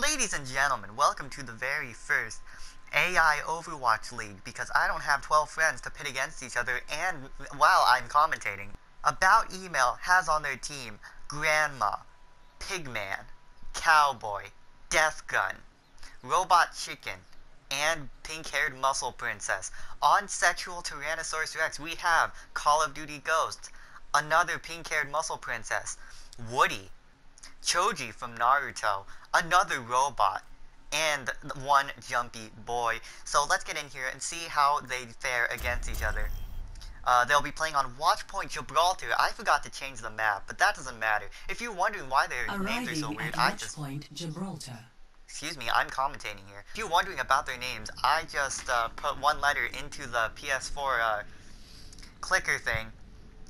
Ladies and gentlemen, welcome to the very first AI Overwatch League because I don't have 12 friends to pit against each other and while I'm commentating. About Email has on their team Grandma, Pigman, Cowboy, Death Gun, Robot Chicken, and pink-haired muscle princess. On sexual Tyrannosaurus Rex, we have Call of Duty Ghosts, another pink-haired muscle princess, Woody, Choji from Naruto, another robot, and one jumpy boy. So let's get in here and see how they fare against each other. Uh, they'll be playing on Watchpoint Gibraltar. I forgot to change the map, but that doesn't matter. If you're wondering why their Arriving names are so weird, I just Watchpoint Gibraltar. Excuse me, I'm commentating here. If you're wondering about their names, I just uh, put one letter into the PS4 uh, clicker thing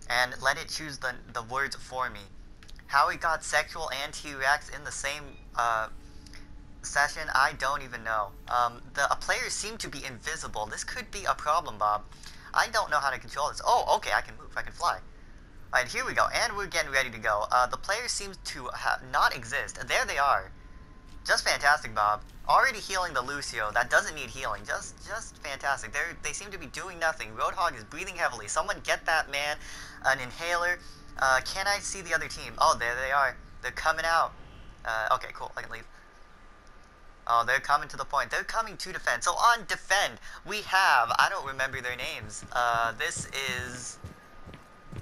and let it choose the, the words for me. How he got sexual and T-Rex in the same uh, session, I don't even know. Um, the uh, players seem to be invisible. This could be a problem, Bob. I don't know how to control this. Oh, okay, I can move. I can fly. Alright, here we go. And we're getting ready to go. Uh, the players seem to not exist. There they are. Just fantastic, Bob. Already healing the Lucio. That doesn't need healing. Just just fantastic. They they seem to be doing nothing. Roadhog is breathing heavily. Someone get that man an inhaler. Uh, can I see the other team? Oh, there they are. They're coming out. Uh, okay, cool. I can leave. Oh, they're coming to the point. They're coming to defend. So on defend, we have, I don't remember their names. Uh, this is,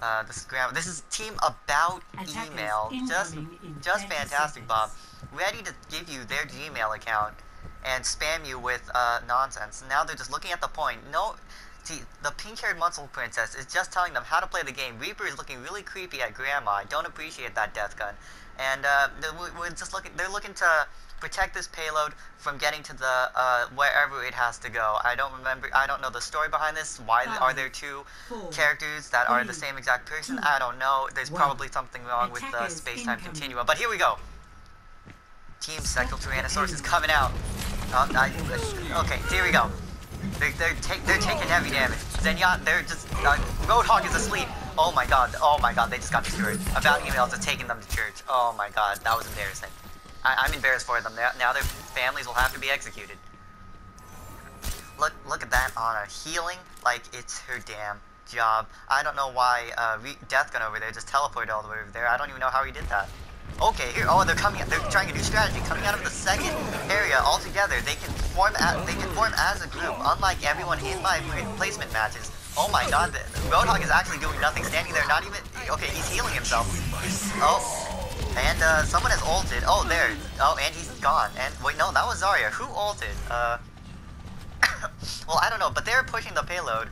uh, this is, this is team about Attackers email. Just, just 10 fantastic, Bob. Ready to give you their Gmail account and spam you with, uh, nonsense. Now they're just looking at the point. No, see, the pink-haired muscle princess is just telling them how to play the game. Reaper is looking really creepy at Grandma. I don't appreciate that death gun. And, uh, they're- we're just looking, they're looking to protect this payload from getting to the uh, wherever it has to go. I don't remember. I don't know the story behind this. Why are there two four, characters that are the same exact person? two, I don't know. There's one. probably something wrong with the space-time continuum. But here we go. Team Stop Tyrannosaurus is coming out. Oh, okay, here we go. They're, they're, take, they're taking heavy damage. Zenyatta, they're just... Uh, Roadhog is asleep. Oh my god, oh my god, they just got destroyed. About emails is taking them to church. Oh my god, that was embarrassing. I, I'm embarrassed for them. Now, now their families will have to be executed. Look, look at that Ana healing like it's her damn job. I don't know why uh, Death Gun over there just teleported all the way over there. I don't even know how he did that. Okay, here. Oh, they're coming. They're trying a new strategy. Coming out of the second area all together, they can form. A, they can form as a group. Unlike everyone in my placement matches. Oh my God, the, Roadhog is actually doing nothing, standing there. Not even. Okay, he's healing himself. Oh, and uh, someone has ulted. Oh, there. Oh, and he's gone. And wait, no, that was Zarya. Who ulted? Uh. well, I don't know, but they're pushing the payload.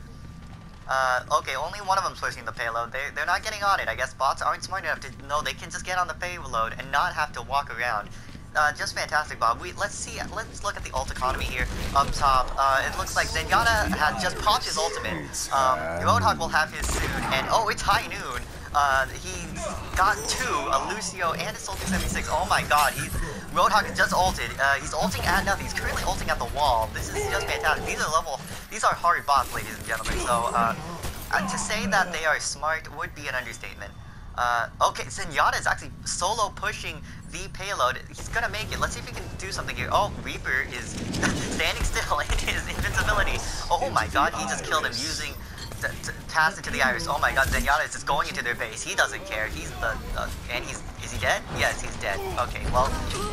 Uh, okay, only one of them's pushing the payload. They, they're not getting on it. I guess bots aren't smart enough to know they can just get on the payload and not have to walk around. Uh, just fantastic, Bob. We let's see. Let's look at the ult economy here up top. Uh, it looks like Zenyatta has just popped his ultimate. Um, Roadhog will have his soon, and oh, it's high noon. Uh, he's got two, a Lucio and a Soldier 76. Oh my god, he's Roadhog just ulted. Uh, he's ulting at nothing. He's currently ulting at the wall. This is just fantastic. These are level, these are hard bots, ladies and gentlemen. So, uh, uh, to say that they are smart would be an understatement. Uh, okay, Zenyatta is actually solo pushing the payload. He's gonna make it. Let's see if he can do something here. Oh, Reaper is standing still in his invincibility. Oh my god, he just killed him using pass into the iris. Oh my god, Zenyatta is just going into their base. He doesn't care. He's the, and he's, is he dead? Yes, he's dead. Okay, well,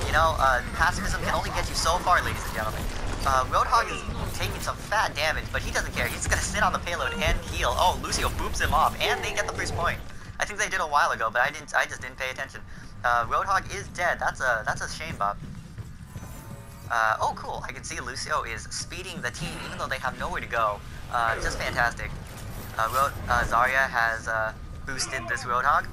you know, uh, pacifism can only get you so far, ladies and gentlemen. Uh, Roadhog is taking some fat damage, but he doesn't care. He's gonna sit on the payload and heal. Oh, Lucio boops him off, and they get the first point. I think they did a while ago, but I didn't. I just didn't pay attention. Uh, Roadhog is dead. That's a that's a shame, Bob. Uh, oh, cool. I can see Lucio is speeding the team, even though they have nowhere to go. Uh, just fantastic. Uh, Road, uh, Zarya has uh, boosted this Roadhog.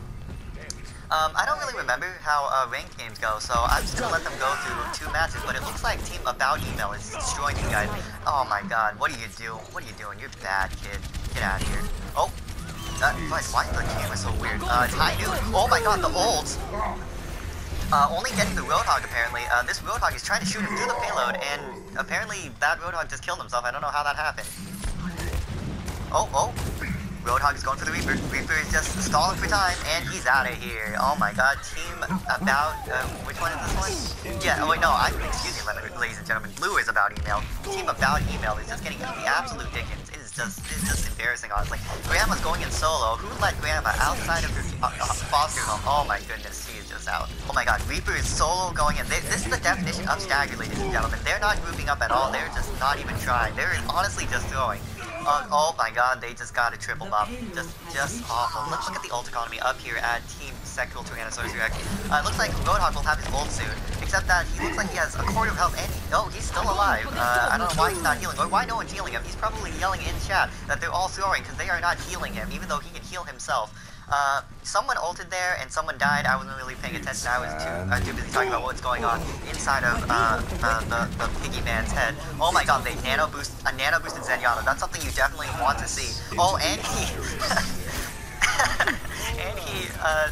Um, I don't really remember how uh, ranked games go, so I'm just gonna let them go through two matches. But it looks like Team About Email is destroying you guys. Oh my God, what are you doing? What are you doing? You're bad, kid. Get out of here. Oh, uh, why is the camera so weird? Uh, noon. Oh my God, the ult. Uh, only getting the Roadhog apparently. Uh, this Roadhog is trying to shoot him through the payload, and apparently that Roadhog just killed himself. I don't know how that happened. Oh, oh. Roadhog is going for the Reaper. Reaper is just stalling for time, and he's out of here. Oh my god, team about, uh, which one is this one? Yeah, oh wait, no, I, excuse me, ladies and gentlemen. Blue is about email. Team about email is just getting the absolute dickens. It is just, it's just embarrassing, honestly. Grandma's going in solo. Who let Grandma outside of her uh, uh, foster home? Oh my goodness, she is just out. Oh my god, Reaper is solo going in. This is the definition of stagger, ladies and gentlemen. They're not grouping up at all. They're just not even trying. They're honestly just throwing. Uh, oh my god, they just got a triple buff. Just just awful. Let's look at the ult economy up here at Team Sexual Tyrannosaurus Rex. Uh, it looks like Roadhog will have his ult soon, except that he looks like he has a quarter of health and he, oh, he's still alive. Uh, I don't know why he's not healing, or why no one's healing him. He's probably yelling in chat that they're all throwing because they are not healing him, even though he can heal himself. Uh, someone ulted there and someone died. I wasn't really paying attention. I was too, uh, too busy talking about what's going on inside of uh, uh, the, the piggy man's head. Oh my god, they nano boost a nano boosted Zenyatta. That's something you definitely want to see. Oh, and he and he uh,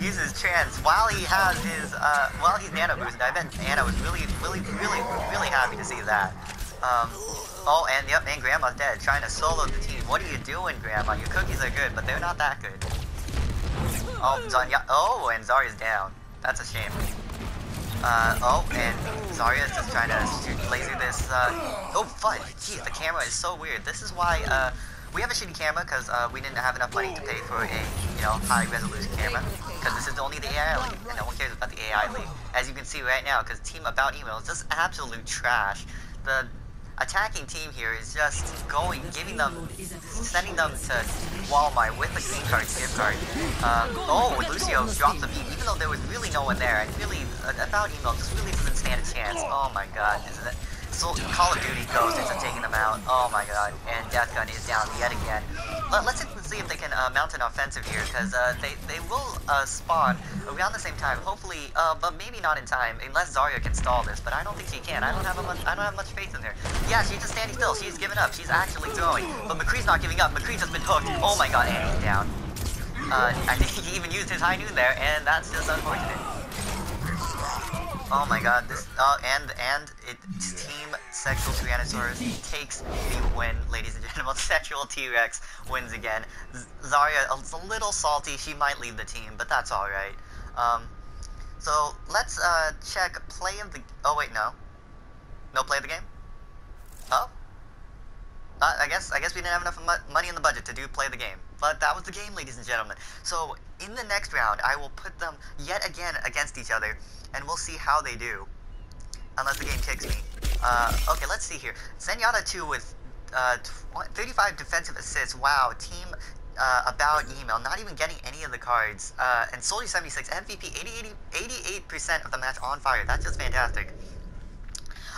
uses trance while he has his uh, while he's nano boosted. I bet Ana was really, really, really, really happy to see that. Um, Oh, and yep, and Grandma's dead, trying to solo the team. What are you doing, Grandma? Your cookies are good, but they're not that good. Oh, Zarya. Oh, and Zarya's down. That's a shame. Uh, oh, and Zarya's just trying to shoot laser this, uh, oh, fudge. Jeez, the camera is so weird. This is why, uh, we have a shitty camera because, uh, we didn't have enough money to pay for a, you know, high resolution camera. Because this is only the AI league, and no one cares about the AI league. As you can see right now, because Team About Email is just absolute trash. The attacking team here is just going, giving them, sending them to Walmart with the green card, gift card. Um, oh, Lucio dropped the beat, even though there was really no one there, and really, uh, about email just really doesn't stand a chance. Oh my god, isn't it? So Call of Duty Ghost ends up taking them out. Oh my god. And Death Gun is down yet again. Let, us see if they can uh, mount an offensive here, because uh, they, they will uh, spawn around the same time. Hopefully, uh, but maybe not in time, unless Zarya can stall this. But I don't think she can. I don't have much, I don't have much faith in her. Yeah, she's just standing still. She's given up. She's actually throwing. But McCree's not giving up. McCree's just been hooked. Oh my god, and he's down. Uh, I think he even used his high noon there, and that's just unfortunate. Oh my god, this, uh, and, and, it, Team Sexual Tyrannosaurus takes the win, ladies and gentlemen. Sexual T-Rex wins again. Z Zarya is a little salty, she might leave the team, but that's alright. Um, so, let's, uh, check play of the, oh wait, no. No play of the game? Oh? Uh, I guess I guess we didn't have enough money in the budget to do play the game. But that was the game, ladies and gentlemen. So in the next round, I will put them yet again against each other, and we'll see how they do. Unless the game kicks me. Uh, okay, let's see here. Zenyatta 2 with uh, 35 defensive assists. Wow, team uh, about email, not even getting any of the cards. Uh, and Soldier 76 MVP, 88% of the match on fire. That's just fantastic.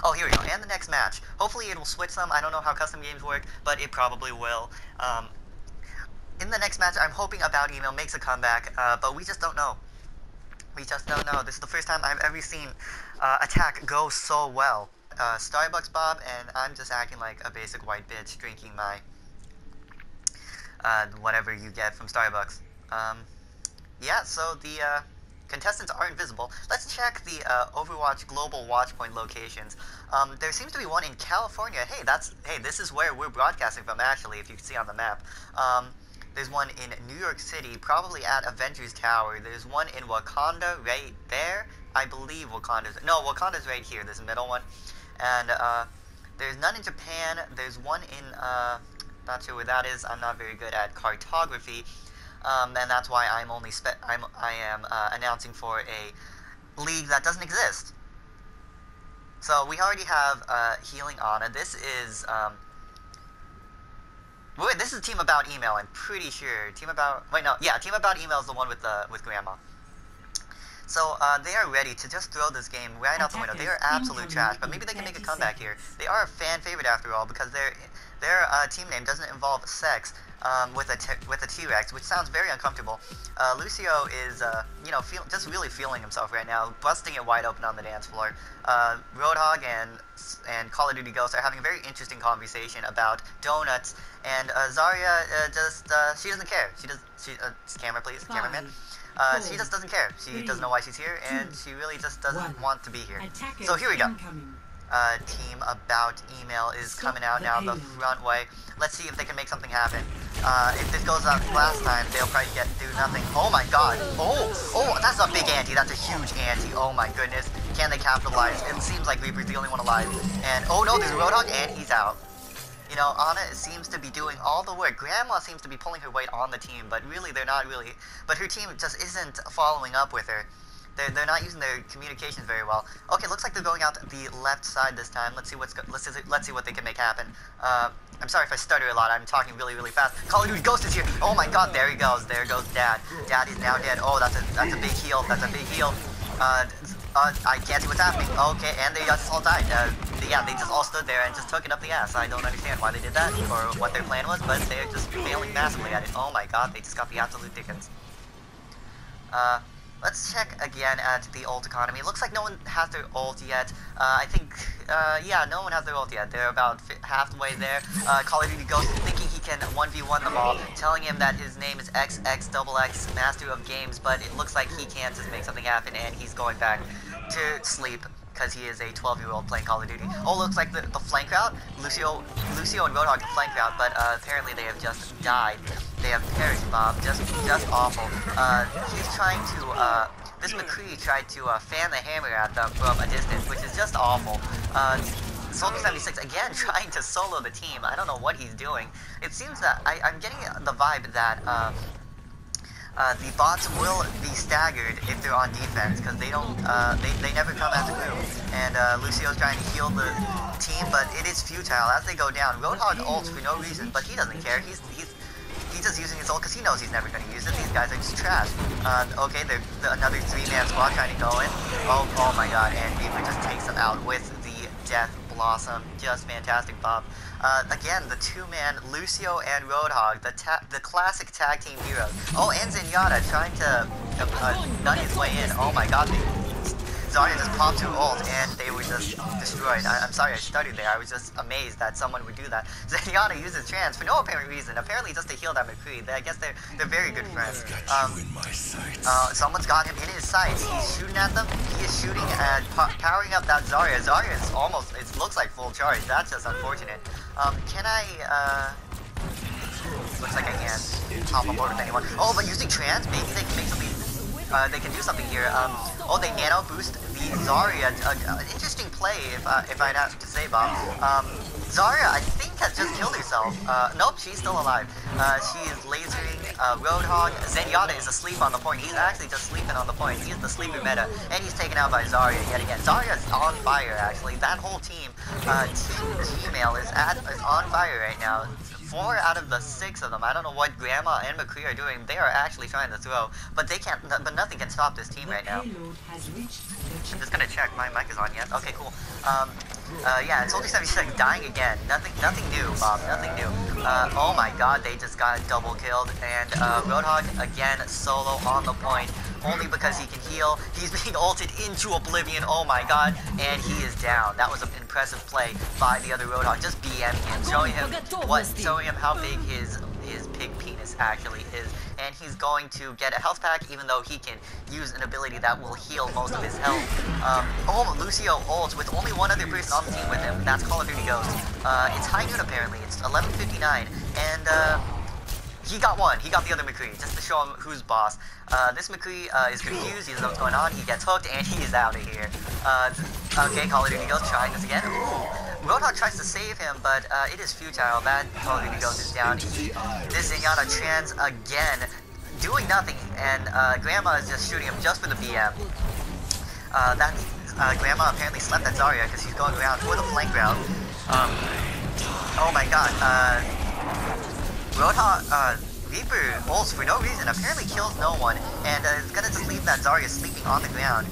Oh, here we go. And the next match. Hopefully it will switch them. I don't know how custom games work, but it probably will. Um, in the next match, I'm hoping About Email makes a comeback, uh, but we just don't know. We just don't know. This is the first time I've ever seen uh, attack go so well. Uh, Starbucks Bob, and I'm just acting like a basic white bitch drinking my uh, whatever you get from Starbucks. Um, yeah, so the uh, Contestants are invisible. Let's check the uh, Overwatch global watchpoint locations. Um, there seems to be one in California. Hey, that's hey, this is where we're broadcasting from. Actually, if you can see on the map. Um, there's one in New York City, probably at Avengers Tower. There's one in Wakanda right there. I believe Wakanda's no, Wakanda's right here. This middle one, and uh, there's none in Japan. There's one in uh, not sure where that is. I'm not very good at cartography um, and that's why I'm only spe I'm I am uh, announcing for a league that doesn't exist. So we already have uh, healing Ana. This is um, wait, this is team about email. I'm pretty sure team about wait no yeah team about email is the one with the with grandma. So uh, they are ready to just throw this game right out the window. They are absolute trash, but maybe they can make a comeback here. They are a fan favorite after all because their their uh, team name doesn't involve sex um, with a with a T-Rex, which sounds very uncomfortable. Uh, Lucio is, uh, you know, feel, just really feeling himself right now, busting it wide open on the dance floor. Uh, Roadhog and and Call of Duty Ghost are having a very interesting conversation about donuts, and uh, Zarya uh, just uh, she doesn't care. She does. She camera please, Five, cameraman. Uh, four, she just doesn't care. She three, doesn't know why she's here, and two, she really just doesn't one. want to be here. So here we go. Incoming uh, team about email is coming out now the front way. Let's see if they can make something happen. Uh, if this goes out last time, they'll probably get do nothing. Oh my god. Oh, oh, that's a big ante. That's a huge ante. Oh my goodness. Can they capitalize? It seems like Reaper's the only one alive. And, oh no, there's Roadhog, and he's out. You know, Ana seems to be doing all the work. Grandma seems to be pulling her weight on the team, but really they're not really. But her team just isn't following up with her. They're, they're not using their communications very well. Okay, looks like they're going out the left side this time. Let's see what's let's let's see what they can make happen. Uh, I'm sorry if I stutter a lot. I'm talking really really fast. Call of Duty Ghost is here. Oh my God, there he goes. There goes Dad. Dad is now dead. Oh, that's a that's a big heal. That's a big heal. Uh, uh, I can't see what's happening. Okay, and they just all died. Uh, yeah, they just all stood there and just took it up the ass. I don't understand why they did that or what their plan was, but they're just failing massively at it. Oh my god, they just got the absolute dickens. Uh, let's check again at the ult economy. Looks like no one has their ult yet. Uh, I think, uh, yeah, no one has their ult yet. They're about halfway there. Uh, Call of Duty Ghost thinking he can 1v1 them all, telling him that his name is XXXX, Master of Games, but it looks like he can't just make something happen, and he's going back to sleep because he is a 12-year-old playing Call of Duty. Oh, looks like the, the flank route. Lucio, Lucio and Roadhog flank route, but uh, apparently they have just died. They have perished, Bob. Just, just awful. Uh, he's trying to. Uh, this McCree tried to uh, fan the hammer at them from a distance, which is just awful. Uh, Soldier 76 again trying to solo the team. I don't know what he's doing. It seems that I, am getting the vibe that uh, uh, the bots will be staggered if they're on defense because they don't, uh, they, they never come as a group. And uh, Lucio's trying to heal the team, but it is futile as they go down. Roadhog ults for no reason, but he doesn't care. He's he's just using his ult because he knows he's never going to use it. These guys are just trash. Uh, okay, they're another three-man squad trying to go in. Oh, oh my god, and Reaper just takes them out with the Death Blossom. Just fantastic, Bob. Uh, again, the two-man Lucio and Roadhog, the the classic tag team heroes. Oh, and Zenyatta trying to uh, nut his way in. Oh my god, they Zarya just popped two ult and they were just destroyed. I, am sorry I stuttered there. I was just amazed that someone would do that. Zenyatta uses trans for no apparent reason. Apparently just to heal that McCree. I guess they're they're very good friends. Um, uh, someone's got him in his sights. He's shooting at them. He is shooting and powering up that Zarya. Zarya is almost, it looks like full charge. That's just unfortunate. Um, can I, uh... Looks like I can't hop on board with anyone. Oh, but using trans, maybe they can make something uh, they can do something here. Um, oh, they nano boost the Zarya. Uh, an interesting play, if, uh, if I'd have to say, Bob. Um, Zarya, I think, has just killed herself. Uh, nope, she's still alive. Uh, she is lasering uh, Roadhog. Zenyatta is asleep on the point. He's actually just sleeping on the point. He's the sleeper meta, and he's taken out by Zarya yet again. Zarya's on fire, actually. That whole team, uh, Team Gmail is, at, is on fire right now four out of the six of them. I don't know what Grandma and McCree are doing. They are actually trying to throw, but they can't. But nothing can stop this team right now. I'm just gonna check. My mic is on yet. Okay, cool. Um, uh, yeah, Soldier 76 dying again. Nothing, nothing new, Bob. Nothing new. Uh, oh my God, they just got double killed, and uh, Roadhog again solo on the point only because he can heal. He's being ulted into oblivion, oh my god, and he is down. That was an impressive play by the other Roadhog, just BM him, showing him what, showing him how big his his pig penis actually is. And he's going to get a health pack, even though he can use an ability that will heal most of his health. Um, oh, Lucio ults with only one other person on the team with him. That's Call of Duty Ghost. Uh, it's high noon apparently. It's 11:59, and uh, he got one. He got the other McCree, just to show him who's boss. Uh, this McCree uh, is confused. He doesn't know what's going on. He gets hooked, and he is out of here. Uh, okay, Call of Duty Ghost trying this again. Ooh. Roadhog tries to save him, but uh, it is futile. That Call of Duty Ghost is down. This Zenyatta trans again, doing nothing, and uh, Grandma is just shooting him just for the BM. Uh, that Grandma apparently slept at Zarya because she's going around for the flank route. Um, oh my god. Roadhog, uh, Reaper ults for no reason, apparently kills no one, and uh, is gonna just leave that Zarya sleeping on the ground.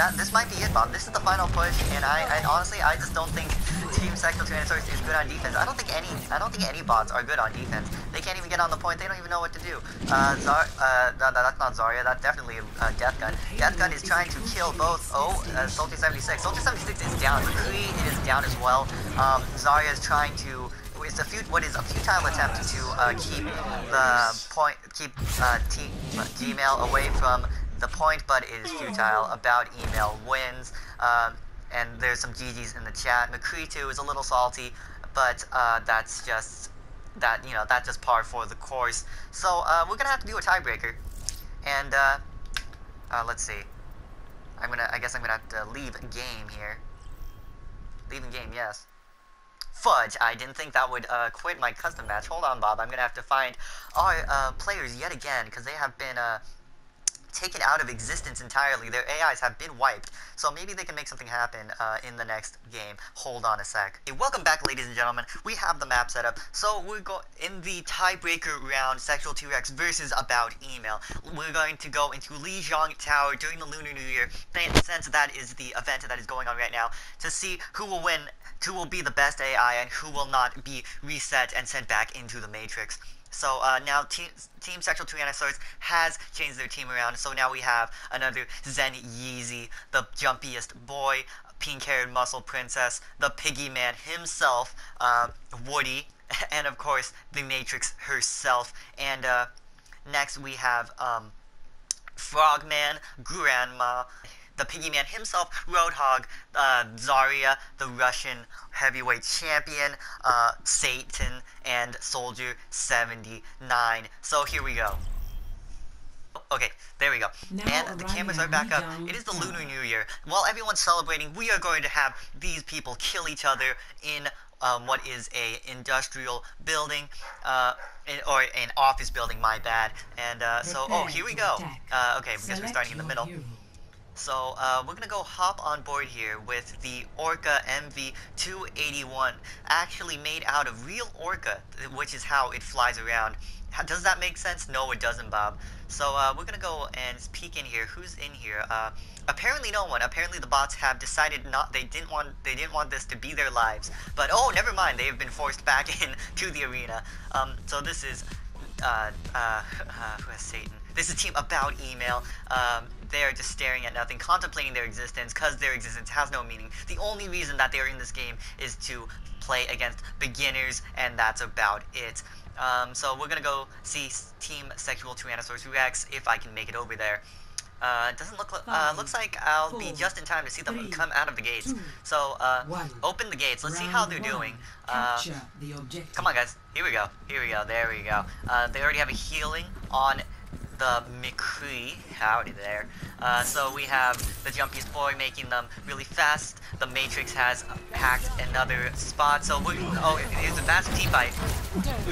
That, this might be it, Bob. This is the final push, and I, I honestly, I just don't think Team Sector Tyrannosaurus is good on defense. I don't think any, I don't think any bots are good on defense. They can't even get on the point. They don't even know what to do. Uh, Zar, uh, no, no, that's not Zarya. That's definitely uh, Death Gun. Death Gun is trying to kill both. Oh, uh, Soldier 76. Soldier 76 is down. McCree is down as well. Um, Zarya is trying to it's a what is a futile attempt to uh, keep the point, keep uh, Gmail away from the point, but it is futile. About email wins, uh, and there's some GGs in the chat. McCree too is a little salty, but uh, that's just that you know that's just par for the course. So uh, we're gonna have to do a tiebreaker, and uh, let's see. I'm gonna. I guess I'm gonna have to leave game here. Leaving game, yes. Fudge, I didn't think that would uh, quit my custom match. Hold on, Bob. I'm gonna have to find our uh, players yet again because they have been uh, taken out of existence entirely. Their AIs have been wiped, so maybe they can make something happen uh, in the next game. Hold on a sec. Welcome back, ladies and gentlemen. We have the map set up, so we're going in the tiebreaker round, Sexual T-Rex versus About Email. We're going to go into Lijiang Tower during the Lunar New Year, since that is the event that is going on right now, to see who will win, who will be the best AI, and who will not be reset and sent back into the Matrix. So uh, now Team, team Sexual Tyrannosaurus has changed their team around. So now we have another Zen Yeezy, the jumpiest boy, pink-haired muscle princess, the piggy man himself, uh, Woody, and of course the Matrix herself. And uh, next we have um, Frogman, Grandma, the Piggy Man himself, Roadhog, uh, Zarya, the Russian heavyweight champion, uh, Satan, and Soldier 79. So here we go. Okay, there we go. Now and the cameras are back up. It is the Lunar New Year. While everyone's celebrating, we are going to have these people kill each other in um, what is a industrial building, uh, in, or an office building, my bad. And uh, so, oh, here we go. Uh, okay, because we're starting in the middle. So uh, we're gonna go hop on board here with the Orca MV281, actually made out of real Orca, which is how it flies around. Does that make sense? No, it doesn't, Bob. So uh, we're gonna go and peek in here. Who's in here? Uh, apparently no one. Apparently the bots have decided not. They didn't want. They didn't want this to be their lives. But oh, never mind. They have been forced back in to the arena. Um, so this is uh, uh, uh, who has Satan? This is team about email. Um, they're just staring at nothing, contemplating their existence, because their existence has no meaning. The only reason that they're in this game is to play against beginners, and that's about it. Um, so we're gonna go see Team Sexual Tyrannosaurus Rex if I can make it over there. Uh, doesn't look uh, looks like I'll four, be just in time to see them three, come out of the gates. Two, so, uh, one. open the gates. Let's see how they're one. doing. Uh, come on, guys. Here we go. Here we go. There we go. Uh, they already have a healing on the McCree. Howdy there. Uh, so we have the Jumpiest Boy making them really fast. The Matrix has hacked another spot. So we oh, it's a massive team fight.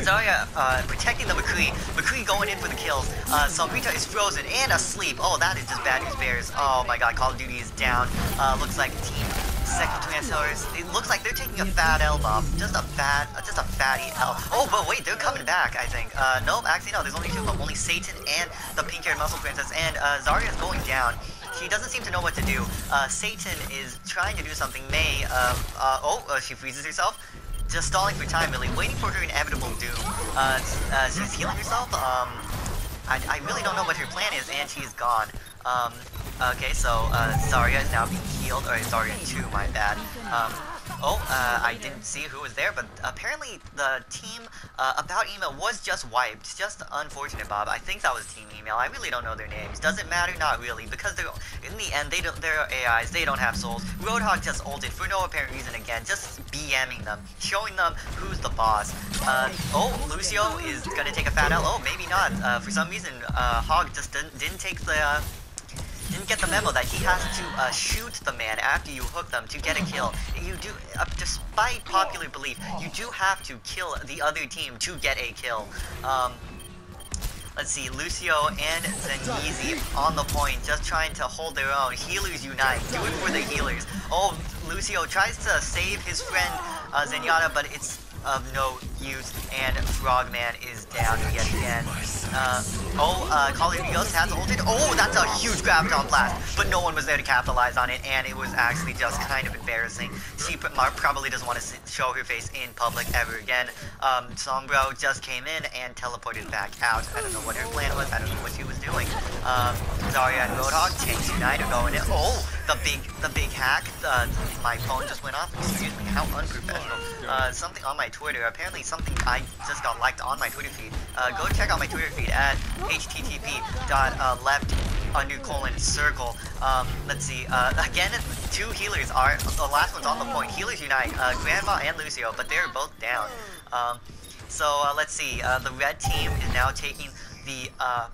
Zarya uh, protecting the McCree. McCree going in for the kills. Uh, is frozen and asleep. Oh, that is just bad news bears. Oh my god, Call of Duty is down. Uh, looks like team second Tyrannosaurus. It looks like they're taking a fat L, Bob. Just a fat, uh, just a fatty L. Oh, but wait, they're coming back, I think. Uh, nope, actually no, there's only two of them. Only Satan and the pink-haired muscle princess. And uh, Zarya is going down. She doesn't seem to know what to do. Uh, Satan is trying to do something. May, um, uh, oh, uh, she freezes herself. Just stalling for time, really, waiting for her inevitable doom. Uh, uh, she's healing herself. Um, I, I really don't know what her plan is, and she's gone. Um, Okay, so uh, Zarya is now being healed, or Zarya 2, my bad. Um, oh, uh, I didn't see who was there, but apparently the team uh, about email was just wiped. Just unfortunate, Bob. I think that was team email. I really don't know their names. Does it matter? Not really, because they're in the end they don't. They're AIs. They don't have souls. Roadhog just ulted for no apparent reason again, just BMing them, showing them who's the boss. Uh, oh, Lucio is gonna take a fat L. Oh, maybe not. Uh, for some reason, uh, Hog just didn't, didn't take the didn't get the memo that he has to uh, shoot the man after you hook them to get a kill. You do, uh, despite popular belief, you do have to kill the other team to get a kill. Um, let's see, Lucio and Zenyeezy on the point, just trying to hold their own. Healers unite, do it for the healers. Oh, Lucio tries to save his friend uh, Zenyatta, but it's of no use, and Frogman is down yet again. Uh, oh, uh, Ghost has ulted. Oh, that's a huge Graviton Blast, but no one was there to capitalize on it, and it was actually just kind of embarrassing. She probably doesn't want to show her face in public ever again. Um, Sombra just came in and teleported back out. I don't know what her plan was, I don't know what she was doing. Um, Zarya and Roadhog, Tanks Unite are going in. Oh, the big, the big hack. Uh, my phone just went off. Excuse me, how unprofessional. Uh, something on my Twitter, apparently something I just got liked on my Twitter feed. Uh, go check out my Twitter feed at http dot uh, left under colon circle. Um, let's see. Uh, again, two healers are the last one's on the point. Healers unite. Uh, Grandma and Lucio, but they're both down. Um, So uh, let's see. Uh, the red team is now taking the uh,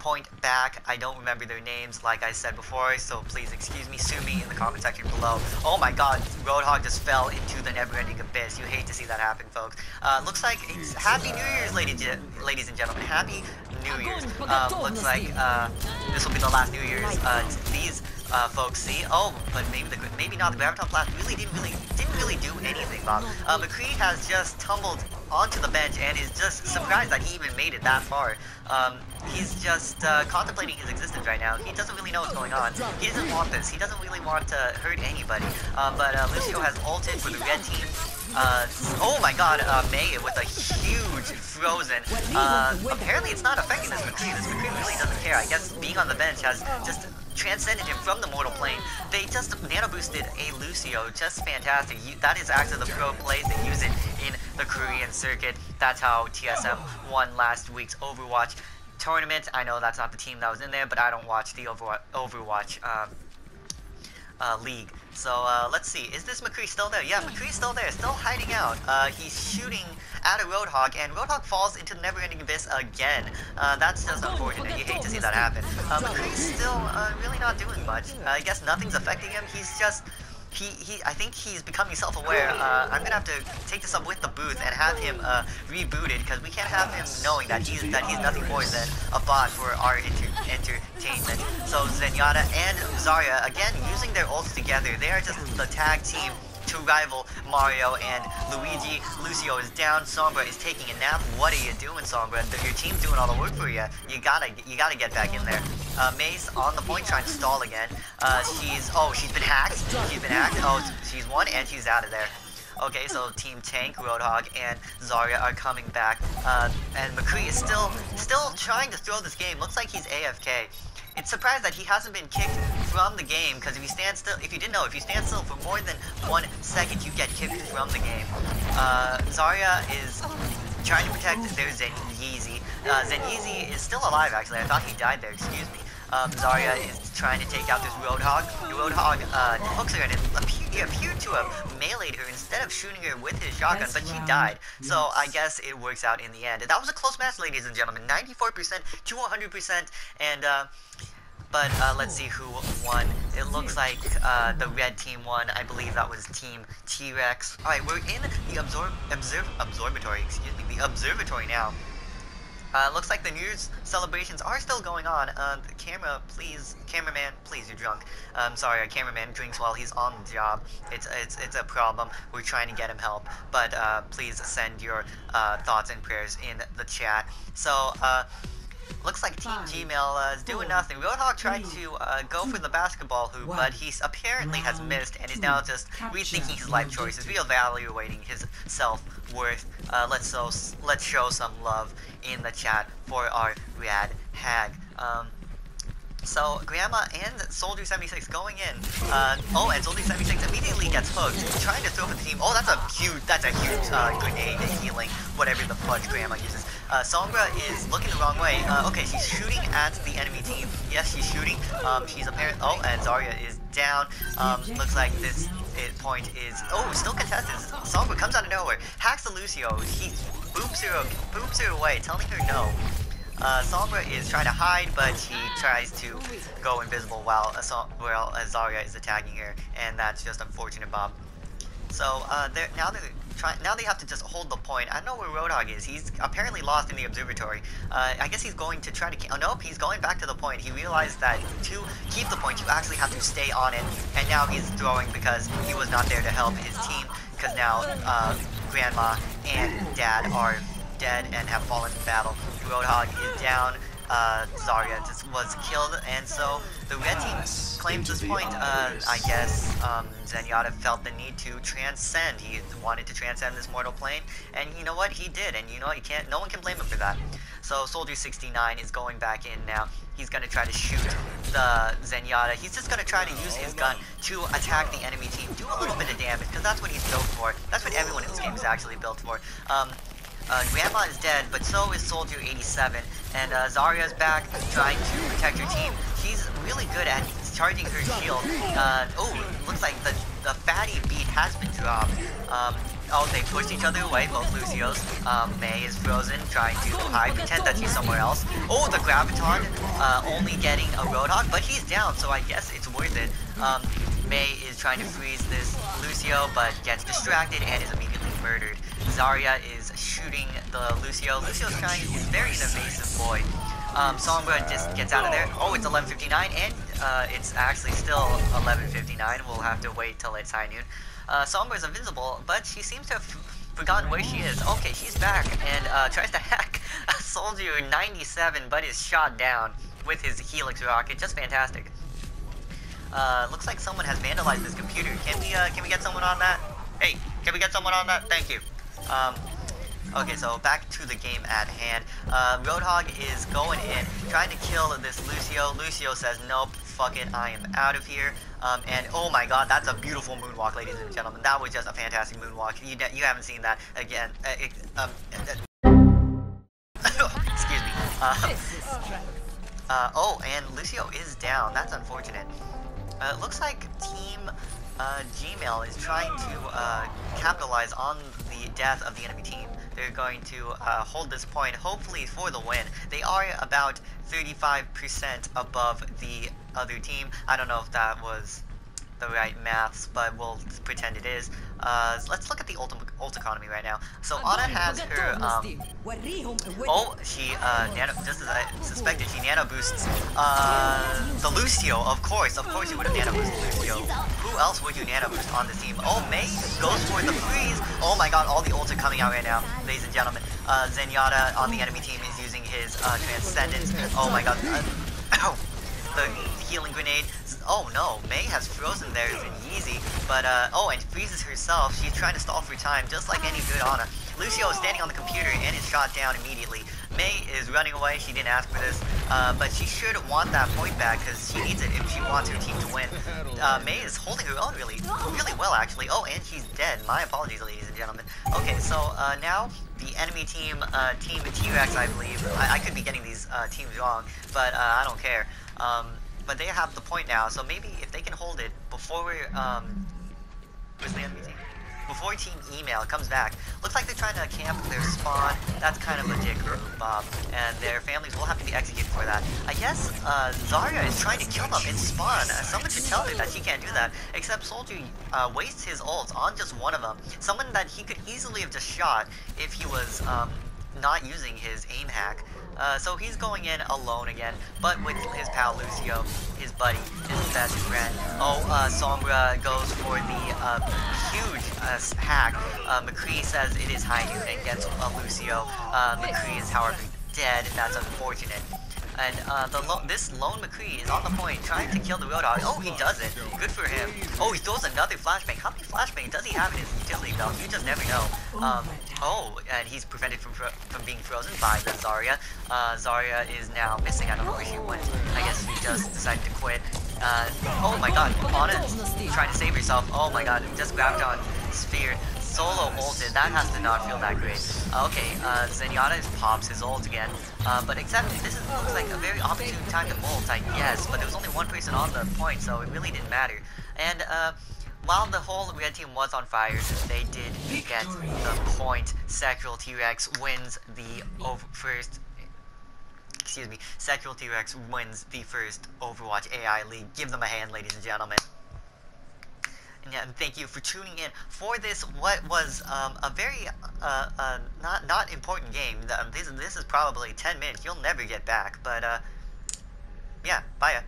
point back. I don't remember their names, like I said before, so please excuse me. Sue me in the comment section below. Oh my god, Roadhog just fell into the never-ending abyss. You hate to see that happen, folks. Uh, looks like it's Happy New Year's, ladies, ladies and gentlemen. Happy New Year's. Uh, looks like uh, this will be the last New Year's. Uh, these uh, folks see. Oh, but maybe the maybe not. The Graviton Blast really didn't really didn't really do anything, Bob. Uh, McCree has just tumbled onto the bench and is just surprised that he even made it that far. Um, he's just uh, contemplating his existence right now. He doesn't really know what's going on. He doesn't want this. He doesn't really want to hurt anybody. Uh, but uh, Lucio has ulted for the red team. Uh, oh my god, uh, Mei with a huge frozen. Uh, apparently it's not affecting this McCree. This McCree really doesn't care. I guess being on the bench has just transcended him from the mortal plane. They just nano boosted a Lucio, just fantastic. You, that is actually the pro plays. They use it in the Korean circuit. That's how TSM won last week's Overwatch tournament. I know that's not the team that was in there, but I don't watch the Overwatch, Overwatch um, uh, league. So uh, let's see, is this McCree still there? Yeah, McCree's still there, still hiding out. Uh, he's shooting at a Roadhog, and Roadhog falls into the never-ending abyss again. Uh, that's just unfortunate. You hate to see that happen. Uh, McCree's still uh, really not doing much. I guess nothing's affecting him. He's just he, he I think he's becoming self-aware. Uh, I'm gonna have to take this up with the booth and have him uh, rebooted because we can't have him knowing that he's that he's nothing more than a bot for our inter entertainment. So Zenyatta and Zarya again using their ults together. They are just the tag team to rival Mario and Luigi. Lucio is down. Sombra is taking a nap. What are you doing, Sombra? Your team's doing all the work for you. You gotta, you gotta get back in there. Uh, on the point trying to stall again. Uh, she's, oh, she's been hacked. She's been hacked. Oh, she's won and she's out of there. Okay, so Team Tank, Roadhog, and Zarya are coming back. Uh, and McCree is still, still trying to throw this game. Looks like he's AFK. It's surprised that he hasn't been kicked from the game, because if you stand still, if you didn't know, if you stand still for more than one second, you get kicked from the game. Uh, Zarya is trying to protect their Zen Yeezy. Uh, is still alive, actually. I thought he died there, excuse me. Um, Zarya is trying to take out this Roadhog. The Roadhog uh, hooks her and it appeared, he appeared to have meleeed her instead of shooting her with his shotgun, but she died. So I guess it works out in the end. That was a close match, ladies and gentlemen. 94% to 100%, and uh, but uh, let's see who won. It looks like uh, the red team won. I believe that was Team T-Rex. Alright, we're in the absorb observ observatory, excuse me, the observatory now. Uh, looks like the New Year's celebrations are still going on. Uh, the camera, please, cameraman, please, you're drunk. I'm um, sorry, our cameraman drinks while he's on the job. It's it's it's a problem. We're trying to get him help, but uh, please send your uh, thoughts and prayers in the chat. So. Looks like Team Gmail uh, is doing nothing. Roadhog tried to uh, go for the basketball hoop, but he apparently has missed and is now just rethinking his life choices, reevaluating his self-worth. Uh, let's, so, let's show some love in the chat for our rad hag. Um, so Grandma and Soldier 76 going in. Uh, oh, and Soldier 76 immediately gets hooked, trying to throw for the team. Oh, that's a huge, that's a huge uh, grenade healing, whatever the fudge Grandma uses. Uh, Sombra is looking the wrong way. Uh, okay, she's shooting at the enemy team. Yes, she's shooting. Um, she's apparent. Oh, and Zarya is down. Um, looks like this point is. Oh, still contested. Sombra comes out of nowhere, hacks the Lucio. He boops her, boops her away, telling her no. Uh, Sombra is trying to hide, but she tries to go invisible while, while Zarya is attacking her, and that's just unfortunate, Bob. So uh, now they're trying. Now they have to just hold the point. I know where Roadhog is. He's apparently lost in the observatory. Uh, I guess he's going to try to. Oh nope, he's going back to the point. He realized that to keep the point, you actually have to stay on it. And now he's throwing because he was not there to help his team. Because now uh, Grandma and Dad are dead and have fallen in battle. Roadhog is down uh, Zarya just was killed, and so the red team claims this point. Uh, I guess um, Zenyatta felt the need to transcend. He wanted to transcend this mortal plane, and you know what? He did, and you know what? You can't. No one can blame him for that. So Soldier 69 is going back in now. He's gonna try to shoot the Zenyatta. He's just gonna try to use his gun to attack the enemy team, do a little bit of damage, because that's what he's built for. That's what everyone in this game is actually built for. Um, uh, Grandma is dead, but so is Soldier 87. And uh, Zarya's back, trying to protect her team. She's really good at charging her shield. Uh, oh, looks like the, the fatty beat has been dropped. Um, oh, they pushed each other away, both Lucios. Um, Mei is frozen, trying to hide, pretend that she's somewhere else. Oh, the Graviton, uh, only getting a Roadhog, but he's down, so I guess it's worth it. Um, Mei is trying to freeze this Lucio, but gets distracted and is immediately murdered. Zarya is shooting the Lucio. Lucio's trying, he's very evasive boy. Um, Sombra just gets out of there. Oh, it's 11.59, and uh, it's actually still 11.59. We'll have to wait till it's high noon. Uh, Sombra is invincible, but she seems to have forgotten where she is. Okay, she's back, and uh, tries to hack a Soldier 97, but is shot down with his Helix rocket. Just fantastic. Uh, looks like someone has vandalized this computer. Can we, uh, can we get someone on that? Hey, can we get someone on that? Thank you. Um, Okay, so back to the game at hand. Uh, Roadhog is going in, trying to kill this Lucio. Lucio says, nope, fuck it, I am out of here. Um, and oh my god, that's a beautiful moonwalk, ladies and gentlemen. That was just a fantastic moonwalk. You, you haven't seen that again. Uh, it, um, uh, excuse me. Uh, uh, oh, and Lucio is down. That's unfortunate. Uh, it looks like Team uh, Gmail is trying to uh, capitalize on the death of the enemy team. They're going to uh, hold this point, hopefully for the win. They are about 35% above the other team. I don't know if that was the right maths, but we'll pretend it is. Uh, let's look at the ult, ult economy right now. So Ana has her, um, oh, she, uh, nano, just as I suspected, she nano boosts, uh, the Lucio, of course, of course you would have nano boosted Lucio. Who else would you nano boost on this team? Oh, Mei goes for the freeze. Oh my god, all the ults are coming out right now, ladies and gentlemen. Uh, Zenyatta on the enemy team is using his, uh, Transcendence. Oh my god, uh, the healing grenade. Oh no, Mei has frozen theirs in Yeezy, but uh, oh, and freezes herself. She's trying to stall for time, just like any good Ana. Lucio is standing on the computer and is shot down immediately. Mei is running away. She didn't ask for this, uh, but she should want that point back because she needs it if she wants her team to win. Uh, Mei is holding her own really, really well actually. Oh, and she's dead. My apologies, ladies and gentlemen. Okay, so uh, now the enemy team, uh, Team T-Rex, I believe. I, I, could be getting these uh, teams wrong, but uh, I don't care. Um, but they have the point now, so maybe if they can hold it before we um, where's the enemy team? Before team email comes back, looks like they're trying to camp their spawn. That's kind of a dick move, Bob, and their families will have to be executed for that. I guess uh, Zarya is trying to kill them in spawn. Uh, someone should tell her that she can't do that. Except Soldier uh, wastes his ult on just one of them. Someone that he could easily have just shot if he was um, not using his aim hack. Uh, so he's going in alone again, but with his pal Lucio, his buddy, his best friend. Oh, uh, Sombra goes for the uh, huge uh, hack. Uh, McCree says it is high noon and gets uh, Lucio. McCree is, however, dead. That's unfortunate. And uh, the lo this lone McCree is on the point, trying to kill the Roadhog. Oh, he does it. Good for him. Oh, he throws another flashbang. How many flashbangs does he have in his utility belt? You just never know. Um, oh, and he's prevented from from being frozen by the Zarya. Uh, Zarya is now missing. I don't know where she went. I guess she just decided to quit. Uh, oh my god, Ana trying to save herself. Oh my god, just grabbed on Sphere solo ulted, that has to not feel that great. Uh, okay, uh, Zenyatta pops his ult again, uh, but except this is, looks like a very opportune time to ult, I guess, but there was only one person on the point, so it really didn't matter. And, uh, while the whole red team was on fire, they did get the point. Sacral T-Rex wins the first excuse me, Sacral T-Rex wins the first Overwatch AI League. Give them a hand, ladies and gentlemen. And yeah, thank you for tuning in for this. What was um, a very uh, uh, not not important game. Um, this this is probably 10 minutes. You'll never get back. But uh, yeah, bye.